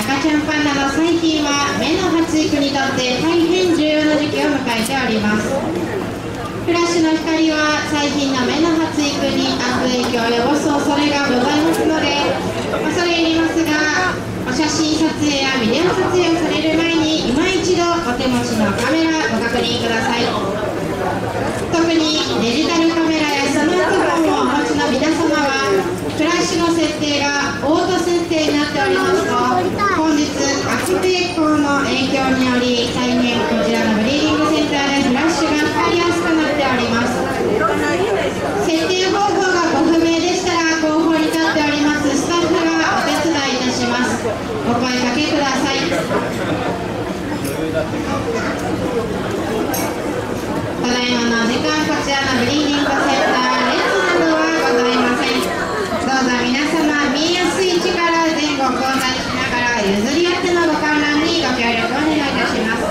赤ちゃんパンダの最近は目の発育にとって大変重要な時期を迎えております。フラッシュの光は最近の目の発育に悪影響を及ぼす恐れがございますので恐れ入りますがお写真撮影やビデオ撮影をされる前に今一度お手持ちのカメラご確認ください。特にデジタルカメラやスマートフォンをお持ちの皆様はフラッシュの設定がオート設定になっております。と本日悪天候の影響により大変こちらのブリーディングセンターでフラッシュが光りやすくなっております。設定方法がご不明でしたら後方に立っておりますスタッフがお手伝いいたします。お声かけください。ただいまのお時間こちらのブリーディングセンター列などはございませんどうぞ皆様見えやすい位置から前後交代しながら譲り合ってのご観覧にご協力をお願いいたします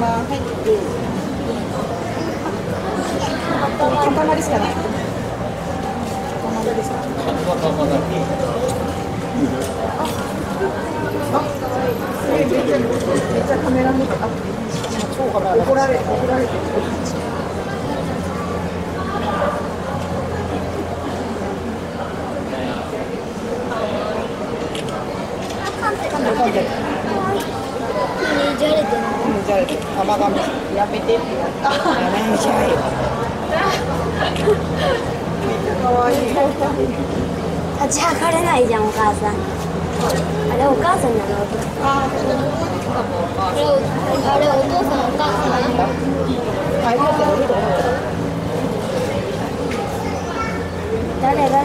ま入っ、いのじゃあ甘噛みやめてってやった。やめんじゃいよ。かわいい。立ち上がれないじゃんお母さん。あれお母さんなの？あれおあれお父さんお母さん？はい持って乗ると思う誰誰？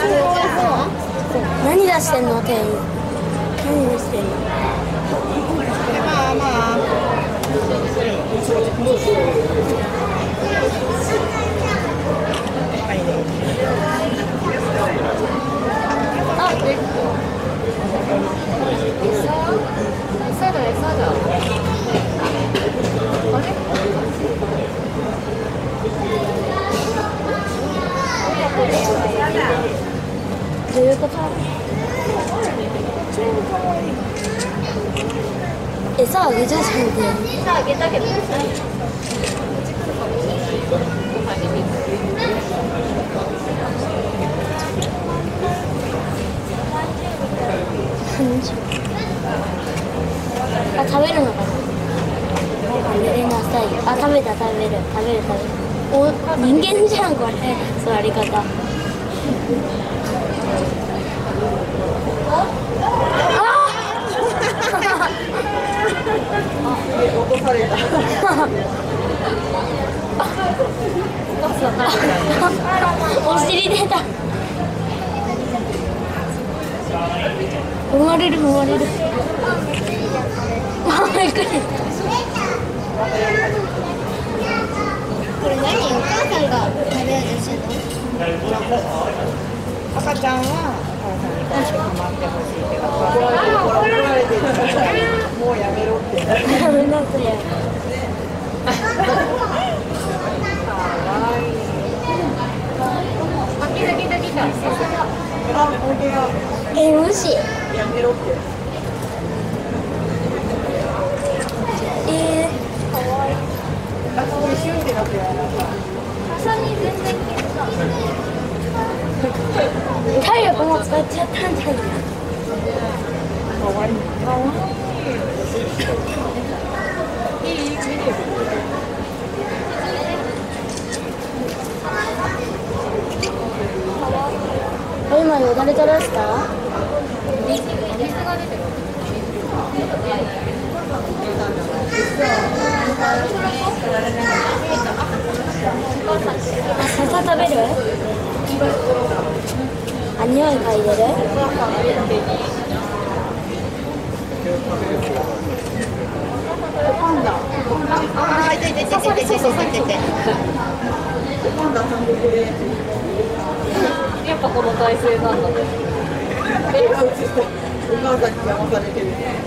何出してんの店員？何出してんの？まあまあはいねどういうこと餌あげたじゃんって。餌あげたけどあ食べるのかな。食べなさいあ食べた食べる。食べる食べる。お人間じゃんこれ。座り方落とされたお尻出た。踏まれる踏まれる。あびっくこれ何？お母さんが食べようとしてんの？赤ちゃんはんにこうし。て構ってほしいけど怒られて怒られてるからもうやめろってやめなさいあお部屋え無視やめろってえー、かわいいあそこでシュンってなってる朝に全然体力も使っちゃったんじゃないかわいいかわいいいい見てる今よだれ垂らしたあ笹食べる？あ匂い嗅いでるパンダああ痛い痛い痛い痛い痛い痛い痛い痛いパンダ単独でやっぱこの体勢なんだね映画映してお母さんに邪魔されてるね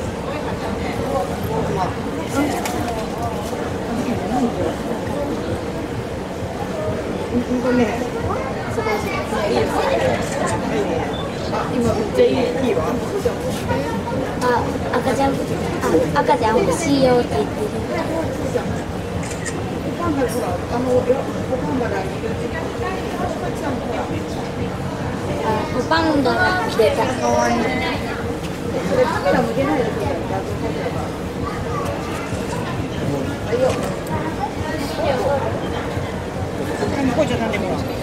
今めっちゃいいいいわあ赤ちゃんあ赤ちゃん欲しいよって言ってるパンダあのパンダがあパンダが来てた。かわいいそれカメラ向けないでくださいよこいちゃった。んでも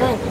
奥で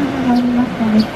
Gracias.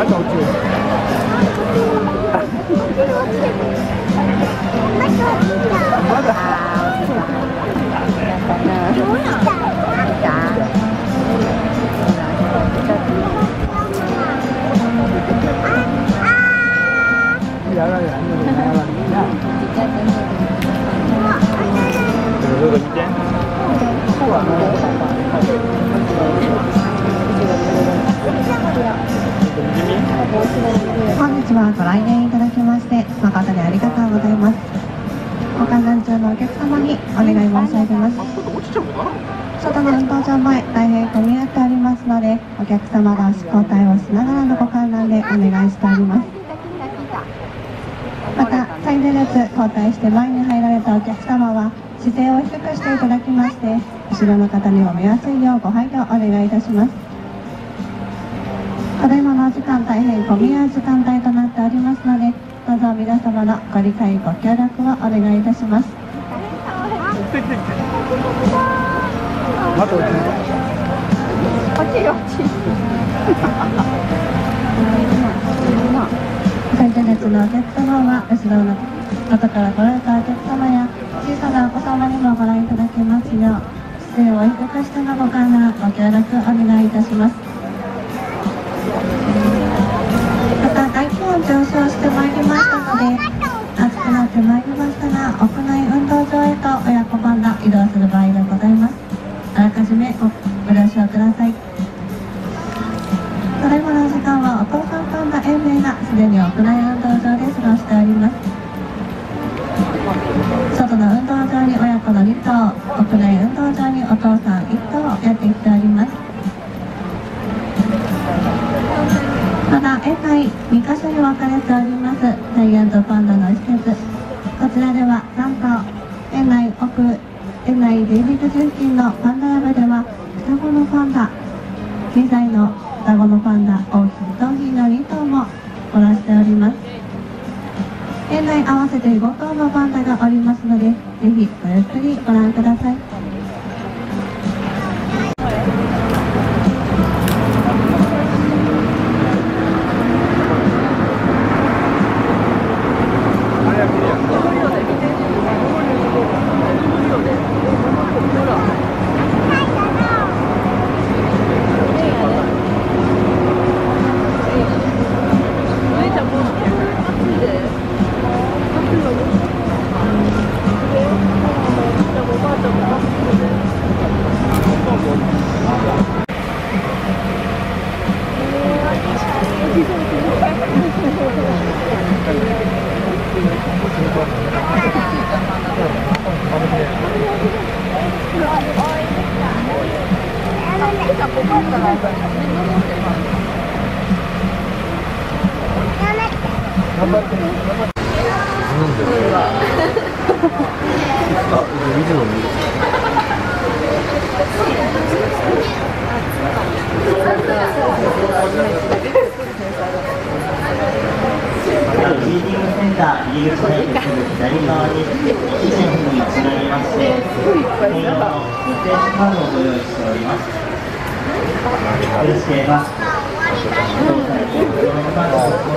蛮着急。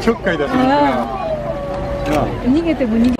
ちょっかい出しますな、逃げても逃げ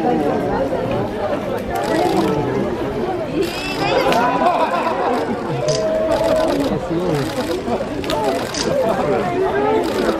すごい。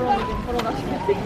転がしてて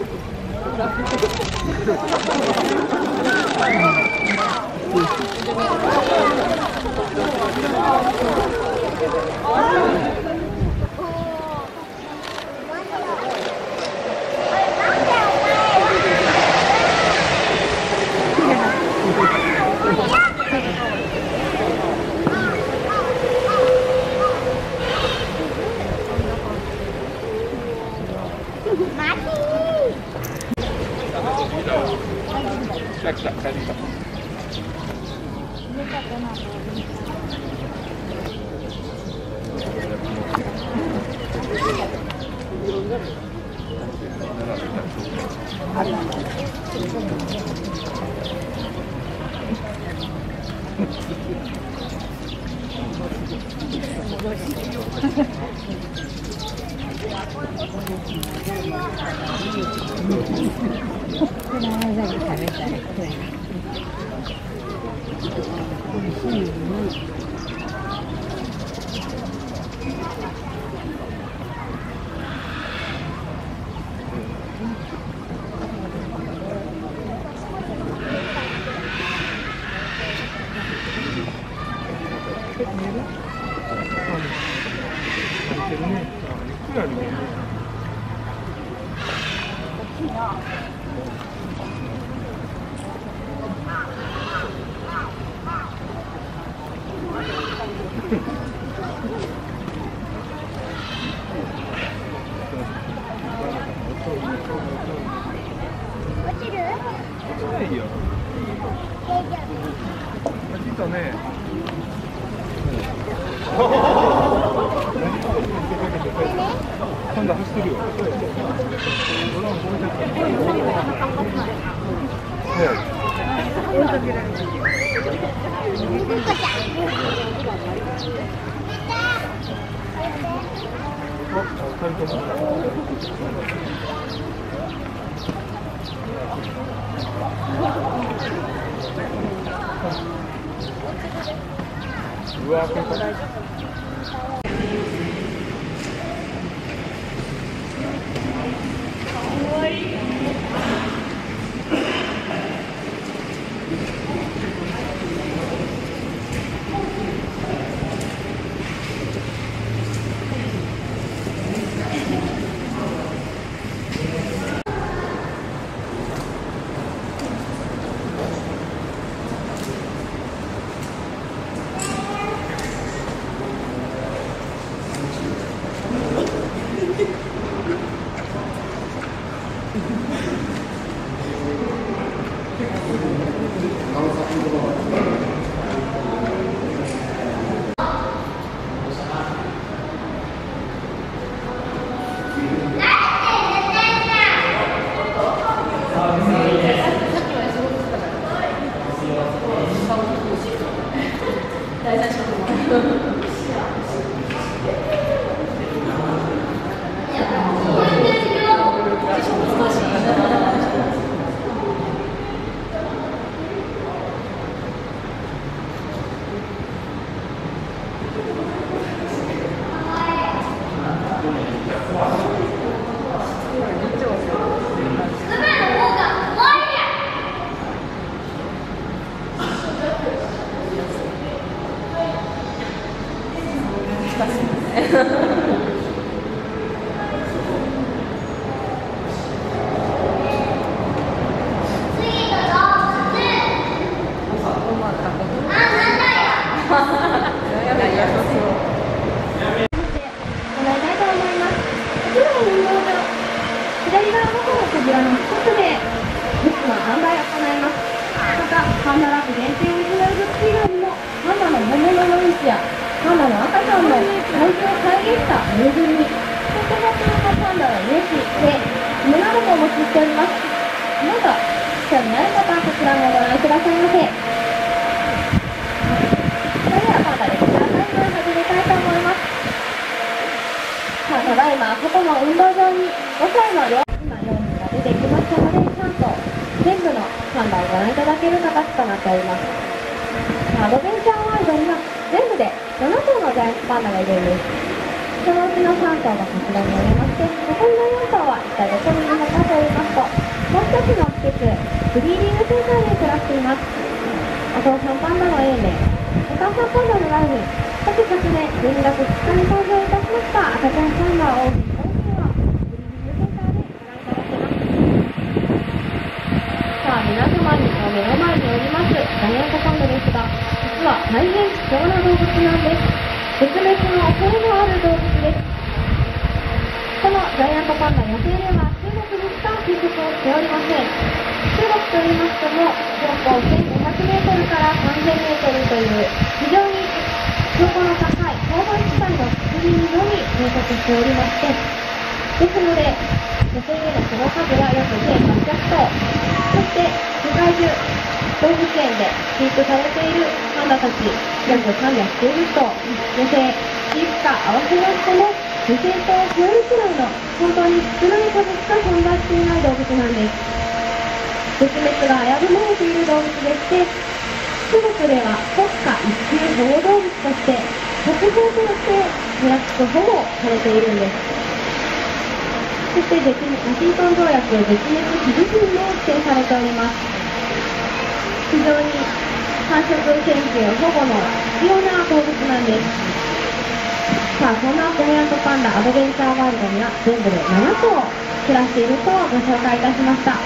間は全部で7校暮らしているとご紹介いたしました。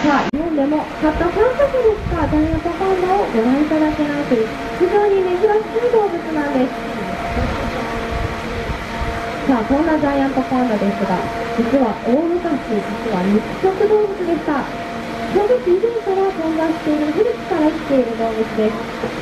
さあ日本でもたった3か所でしかジャイアントパンダをご覧いただけないという非常に珍しい動物なんです。さあこんなジャイアントパンダですが実は大昔実は肉食動物でした。小学以前から存在している古くから生きている動物です。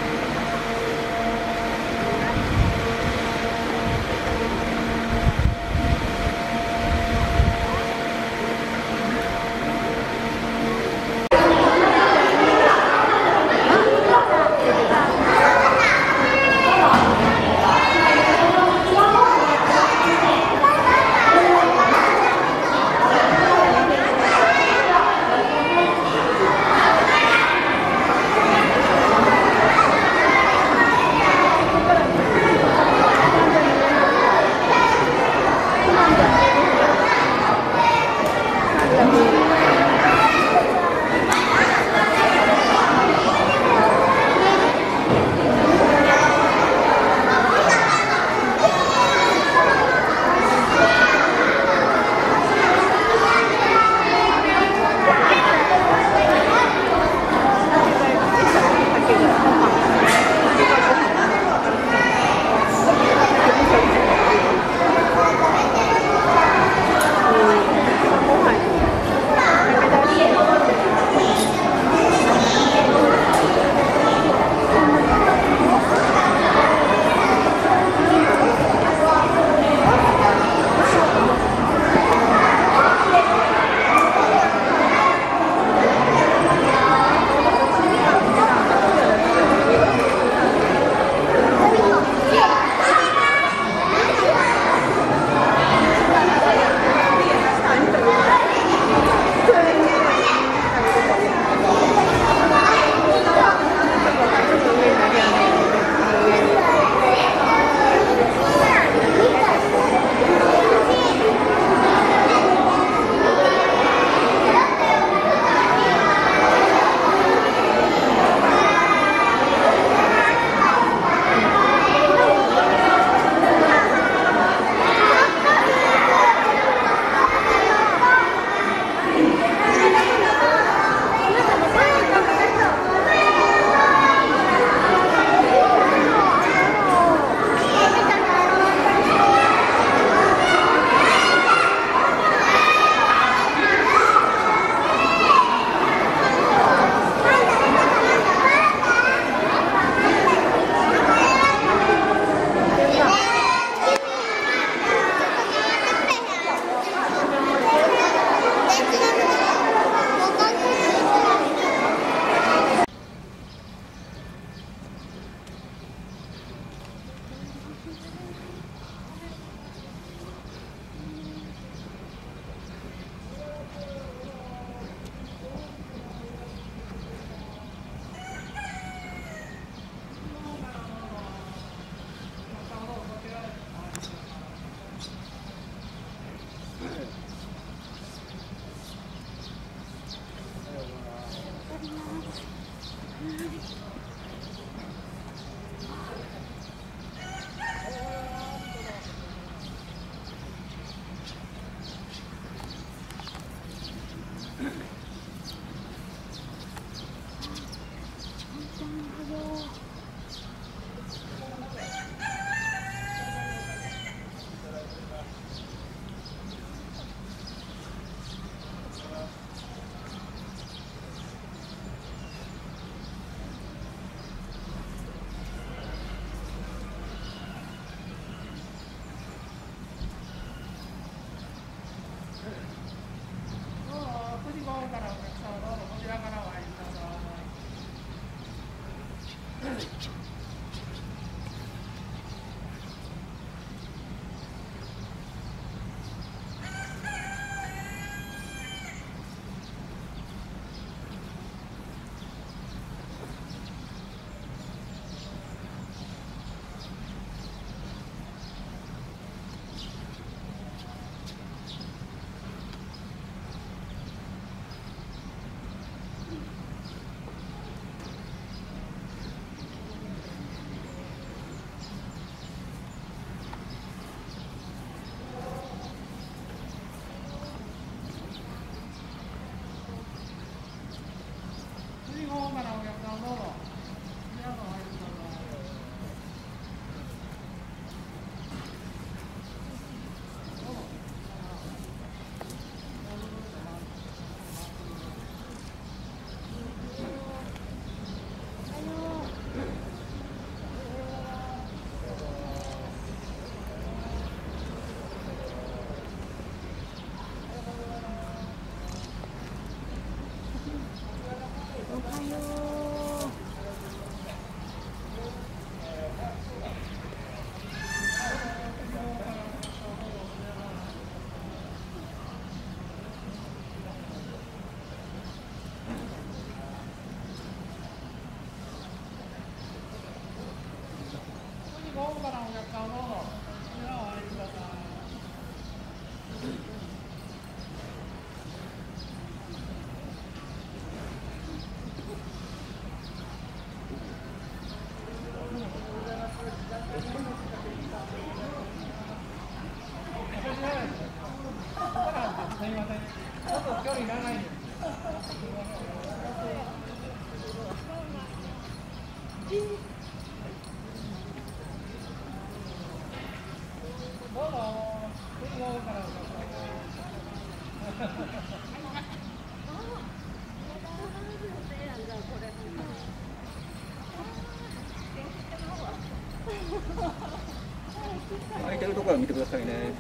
とか見てくださいね。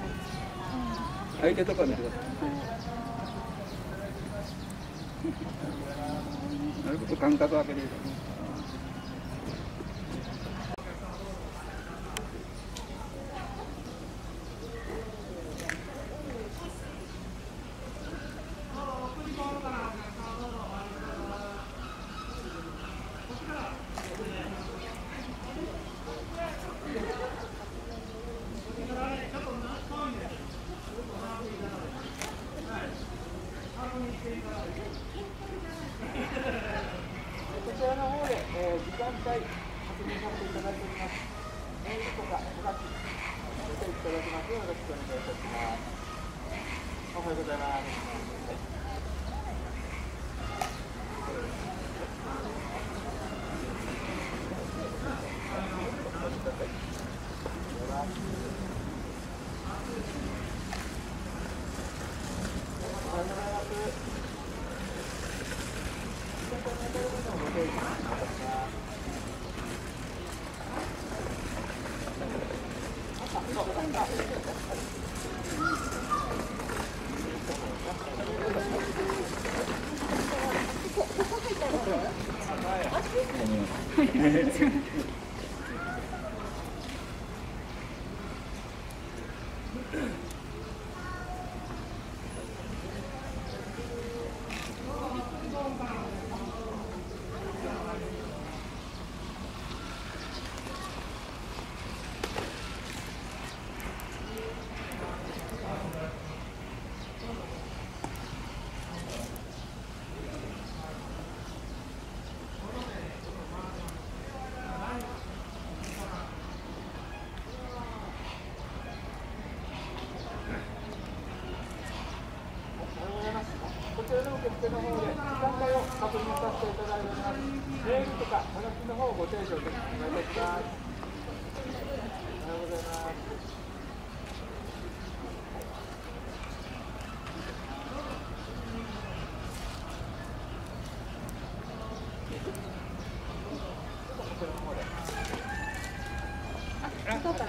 相手とかね Okay.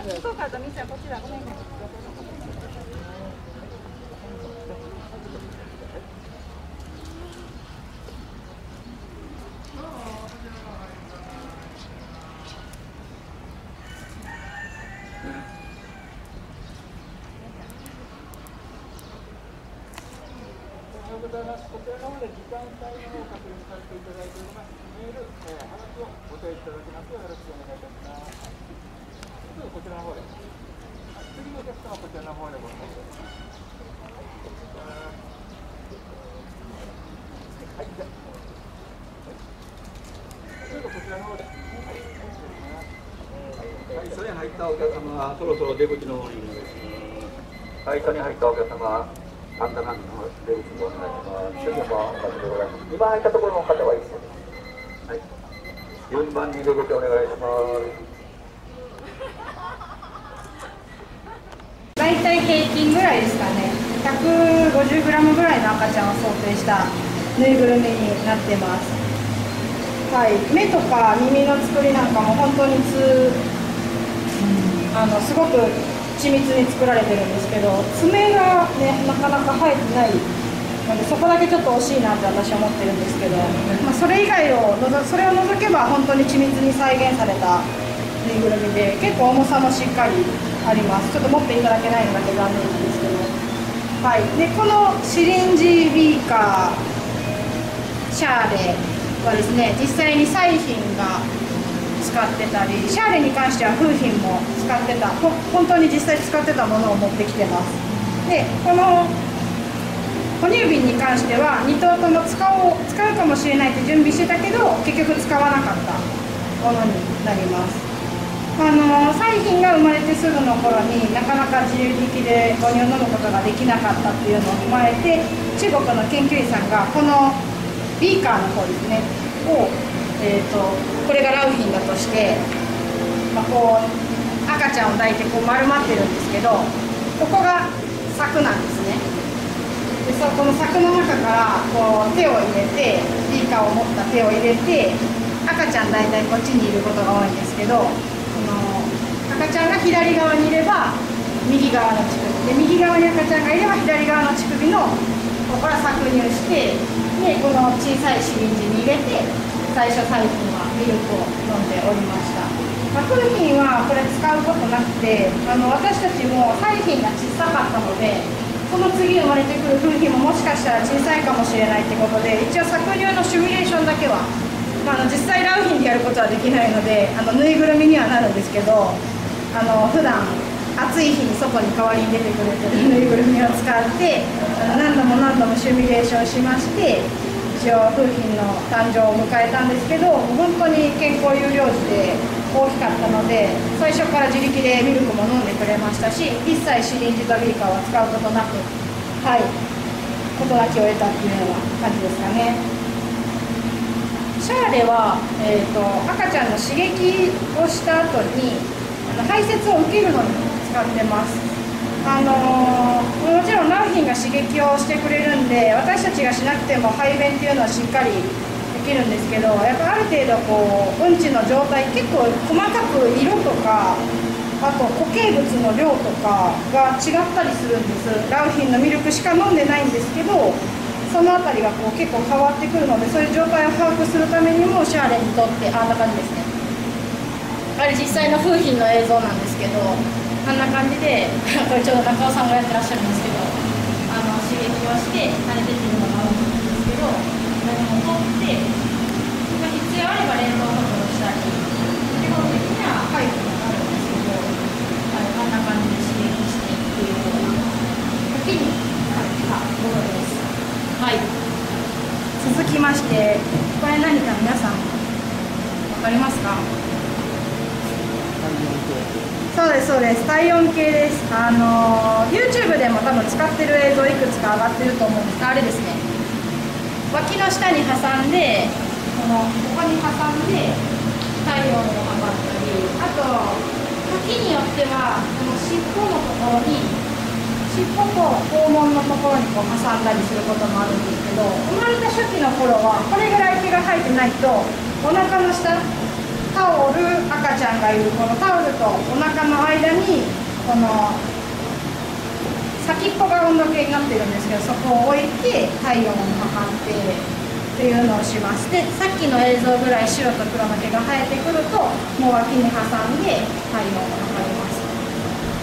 福岡とみちゃんこちらごめんねようございます。こちらの方で時間帯の方を確認させていただいております。メール、えー、はがきをご提示いただきますようよろしくお願いいたします。すぐこちらの方で。あ次のお客様はこちらの方でございます。はい、じゃあ。すぐこちらの方で。会社に入ったお客様はそろそろ出口の方にお願いします。会社に入ったお客様は神田間の出口にお願いします。主人もお待ちでございます。今入ったところの方はいいですよ。はい。順番に出口お願いします。大体平均ぐらいですかね 150g ぐらいの赤ちゃんを想定したぬいぐるみになってますはい目とか耳の作りなんかも本当につあのすごく緻密に作られてるんですけど爪がねなかなか生えてないのでそこだけちょっと惜しいなって私は思ってるんですけど、まあ、それ以外をのぞそれを除けば本当に緻密に再現されたぬいぐるみで結構重さもしっかりあります。ちょっと持っていただけないのだけ残念なんですけど。はい。でこのシリンジビーカーシャーレはですね実際に彩品が使ってたりシャーレに関しては風品もってた。本当に実際使ってたものを持ってきてます。でこの哺乳瓶に関しては2頭とも使おう使うかもしれないって準備してたけど結局使わなかった。ものになります。あの彩浜が生まれてすぐの頃になかなか自由力で母乳を飲むことができなかったっていうのを踏まえて中国の研究員さんがこのビーカーの方ですねを、えーと、これがラウヒンだとして、まあ、こう赤ちゃんを抱いてこう丸まってるんですけどここが柵なんですね。でそこの柵の中からこう手を入れてビーカーを持った手を入れて赤ちゃん大体こっちにいることが多いんですけど赤ちゃんが左側にいれば右側の乳首。で右側に赤ちゃんがいれば左側の乳首のここから搾乳してでこの小さいシリンジに入れて最初最近はミルクを飲んでおりました、まあ、クーヒンはこれ使うことなくてあの私たちもサイフィンが小さかったのでその次生まれてくる風品ももしかしたら小さいかもしれないってことで一応搾乳のシミュレーションだけはまあ、あの実際ラウヒンでやることはできないのであのぬいぐるみにはなるんですけどあの普段暑い日に外に代わりに出てくれてるぬいぐるみを使って何度も何度もシミュレーションしまして一応風品の誕生を迎えたんですけど本当に健康有料児で大きかったので最初から自力でミルクも飲んでくれましたし一切シリンジとビーカーは使うことなくはい事なきを得たっていうような感じですかね。シャーレは、えーと、赤ちゃんの刺激をした後にあの排泄を受けるのに使ってますあの、もちろんナウヒンが刺激をしてくれるんで私たちがしなくても排便っていうのはしっかりできるんですけどやっぱある程度こううんちの状態結構細かく色とかあと固形物の量とかが違ったりするんです。ラウヒンのミルクしか飲んでないんですけどその辺りがこう結構変わってくるのでそういう状態を把握するためにもシャーレにとってあんな感じですね。あれ実際の風品の映像なんですけどあんな感じでこれちょうど中尾さんがやってらっしゃるんですけどあの刺激をして慣れてっていうのがあるんですけど何も取って、まあ、必要あれば冷凍保存したり基本的にはパイプになるんですけどあんな感じで刺激してっていうような時に使ったものです。はい。続きましてこれ何か皆さん分かりますか？そうですそうです。体温計です。あの YouTube でも多分使ってる映像いくつか上がってると思うんです。があれですね。脇の下に挟んでこのここに挟んで体温を測ったりあと時によってはこの尻尾のところに尻尾と肛門のところにこう挟んだりすることもあるんですけど生まれた初期の頃はこれぐらい毛が生えてないとお腹の下タオル赤ちゃんがいるこのタオルとお腹の間にこの先っぽが温度計になってるんですけどそこを置いて体温を測ってっていうのをしますでさっきの映像ぐらい白と黒の毛が生えてくるともう脇に挟んで体温を測ります。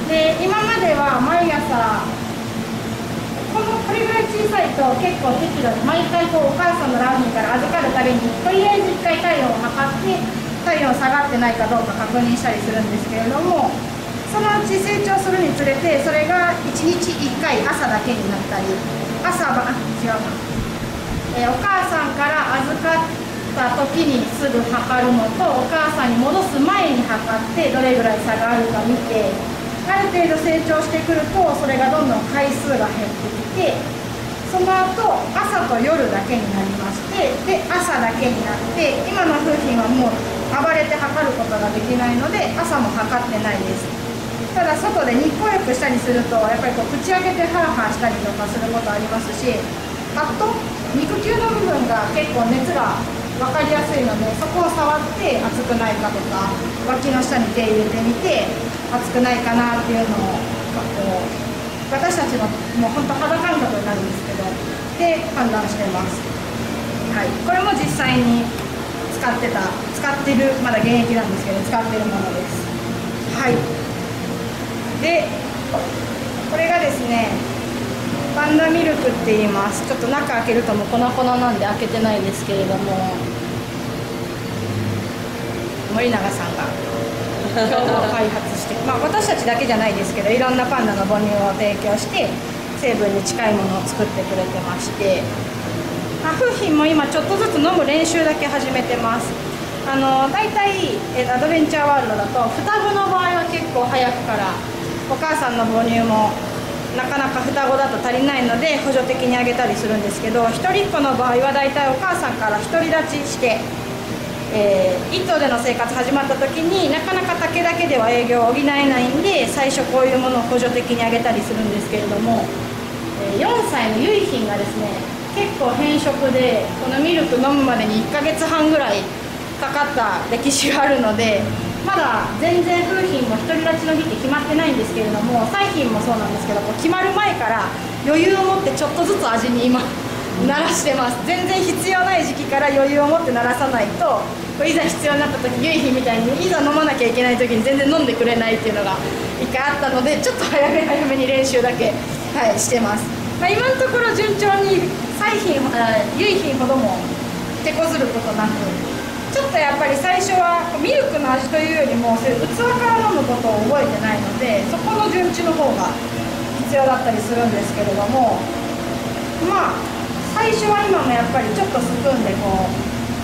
で今までは毎朝このこれぐらい小さいと結構適度に毎回こうお母さんのラーメンから預かるたびにとりあえず1回体温を測って体温下がってないかどうか確認したりするんですけれどもそのうち成長するにつれてそれが1日1回朝だけになったり朝は違う、えー、お母さんから預かった時にすぐ測るのとお母さんに戻す前に測ってどれぐらい差があるか見てある程度成長してくるとそれがどんどん回数が減ってきてその後朝と夜だけになりましてで朝だけになって今の風品はもう暴れて測ることができないので朝も測ってないです。ただ外で日光浴したりするとやっぱりこう口開けてハラハラしたりとかすることありますしパッと肉球の部分が結構熱が分かりやすいのでそこを触って熱くないかとか脇の下に手入れてみて熱くないかなっていうのをこう私たちのもう本当肌感覚になるんですけどで判断してます、はい、これも実際に使ってた使ってるまだ現役なんですけど使ってるものです。はい。でこれがですねパンダミルクって言います。ちょっと中開けるともう粉々なんで開けてないですけれども森永さんが共同開発して、まあ、私たちだけじゃないですけどいろんなパンダの母乳を提供して成分に近いものを作ってくれてまして。風品も今ちょっとずつ飲む練習だけ始めてます。あの大体アドベンチャーワールドだと双子の場合は結構早くからお母さんの母乳もなかなか双子だと足りないので補助的にあげたりするんですけど一人っ子の場合は大体お母さんから独り立ちして、えー、1頭での生活始まった時になかなか竹だけでは営業を補えないんで最初こういうものを補助的にあげたりするんですけれども、え、4歳の結浜がですね結構変色でこのミルク飲むまでに1ヶ月半ぐらいかかった歴史があるのでまだ全然風品も独り立ちの日って決まってないんですけれども彩品もそうなんですけどこう決まる前から余裕を持ってちょっとずつ味に今慣らしてます。全然必要ない時期から余裕を持って慣らさないといざ必要になった時結品みたいにいざ飲まなきゃいけない時に全然飲んでくれないっていうのが一回あったのでちょっと早め早めに練習だけ、はい、してます、まあ、今のところ順調に彩品結品ほども手こずることなくちょっとやっぱり最初はミルクの味というよりもそういう器から飲むことを覚えてないのでそこの順地の方が必要だったりするんですけれどもまあ最初は今もやっぱりちょっとスプーンでこう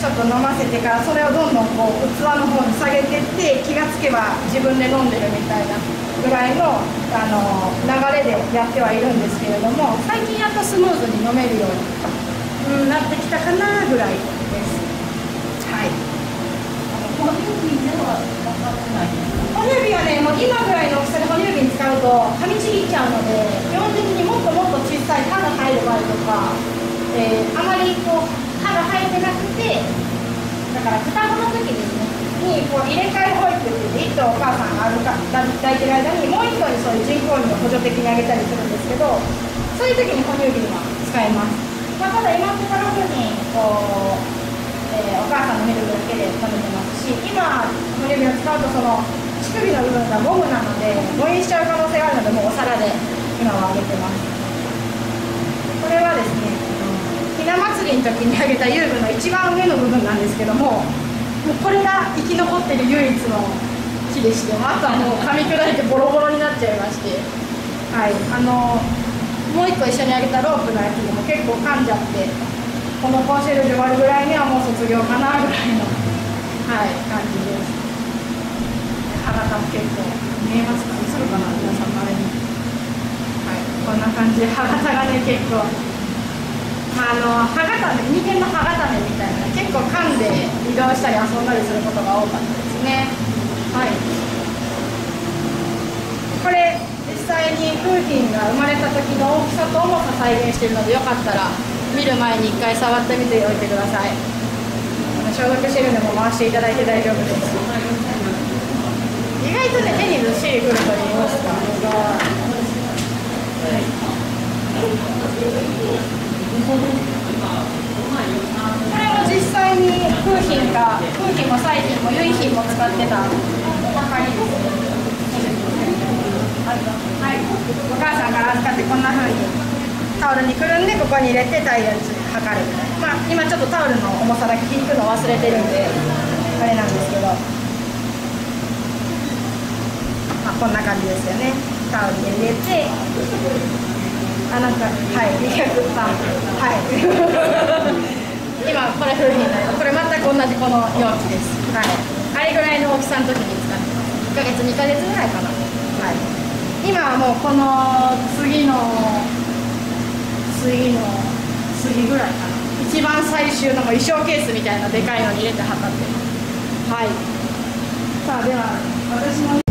ちょっと飲ませてからそれをどんどんこう器の方に下げてって気がつけば自分で飲んでるみたいなぐらいのあの流れでやってはいるんですけれども最近やっとスムーズに飲めるように、うん、なってきたかなぐらいです。哺乳瓶はね、もう今ぐらいの大きさで哺乳瓶使うと噛みちぎっちゃうので、基本的にもっともっと小さい歯が入る場合とか、えー、あまりこう歯が入ってなくて、だから双子の時ですね、にこう入れ替え保育って言って、1頭お母さんが歩か抱いてる間に、もう1頭にそういう人工乳を補助的にあげたりするんですけど、そういう時に哺乳瓶は使えます。まあ、ただ今のところにこうえー、お母さんのミルクだけで食べてますし今哺乳瓶を使うとその乳首の部分がゴムなので誤飲しちゃう可能性があるのでもうお皿で今はあげてますこれはですねひな祭りの時にあげた遊具の一番上の部分なんですけどももうこれが生き残ってる唯一の木でしてあとはもう噛み砕いてボロボロになっちゃいまして。はい。あのもう一個一緒にあげたロープのやつでも結構噛んじゃってこのコンシェルジュ終わるぐらいにはもう卒業かなぐらいの、はい、感じです。歯型も結構見えますか映るかな皆さんのあれに。はい、こんな感じで歯型がね結構、まあ、あの歯型ね人間の歯型ねみたいな結構噛んで移動したり遊んだりすることが多かったですね。はい。これ実際に楓浜が生まれた時の大きさと重さ再現してるのでよかったら見る前に一回触ってみておいてください消毒シールでも回していただいて大丈夫です意外とね手にずっしりくると言いますかこれも実際に風品か風品も彩品も結品も使ってたおかりですはいお母さんから預かってこんな風にタオルにくるんでここに入れて体温測るまあ今ちょっとタオルの重さだけ引くの忘れてるんであれなんですけどまあこんな感じですよね。タオルに入れて。あなんかはい203はい今これ風になりこれ全く同じこの容器です。はい。あれぐらいの大きさの時に使って。ます1ヶ月2ヶ月ぐらいかなはい。今はもうこの次の次の次ぐらいかな。一番最終の衣装ケースみたいなでかいのに入れて測って。ますはい。さあでは私の